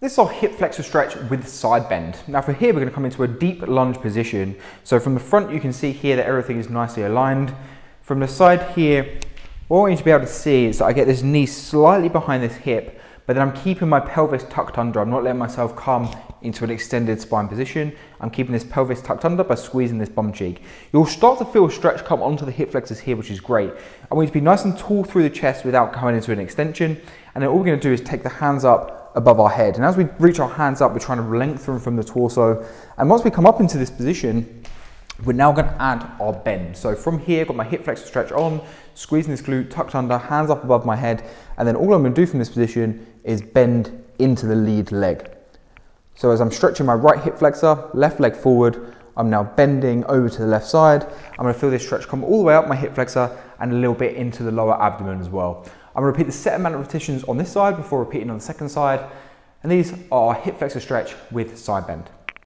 This is our hip flexor stretch with side bend. Now for here, we're gonna come into a deep lunge position. So from the front, you can see here that everything is nicely aligned. From the side here, I want you to be able to see is that I get this knee slightly behind this hip, but then I'm keeping my pelvis tucked under. I'm not letting myself come into an extended spine position. I'm keeping this pelvis tucked under by squeezing this bum cheek. You'll start to feel a stretch come onto the hip flexors here, which is great. I want you to be nice and tall through the chest without coming into an extension. And then all we're gonna do is take the hands up above our head. And as we reach our hands up, we're trying to lengthen from the torso. And once we come up into this position, we're now going to add our bend. So from here, got my hip flexor stretch on, squeezing this glute, tucked under, hands up above my head. And then all I'm going to do from this position is bend into the lead leg. So as I'm stretching my right hip flexor, left leg forward, I'm now bending over to the left side. I'm going to feel this stretch come all the way up my hip flexor and a little bit into the lower abdomen as well. I'm to repeat the set amount of repetitions on this side before repeating on the second side. And these are hip flexor stretch with side bend.